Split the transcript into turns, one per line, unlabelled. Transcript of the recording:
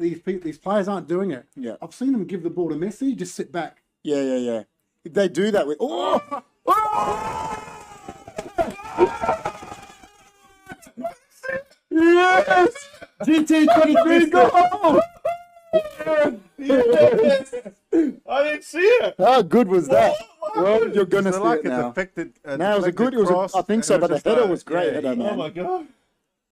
these people, these players aren't doing it.
Yeah.
I've seen them give the ball to Messi, just sit back.
Yeah, yeah, yeah. If they do that with oh, oh! oh! yes, GT twenty three goal.
I didn't see it.
How good was that? Well, you're gonna see
like
it now.
uh,
Now it was a good. It was. a,
I
I think so, but the header
like-
was great.
yeah.
Header, man.
Oh my god!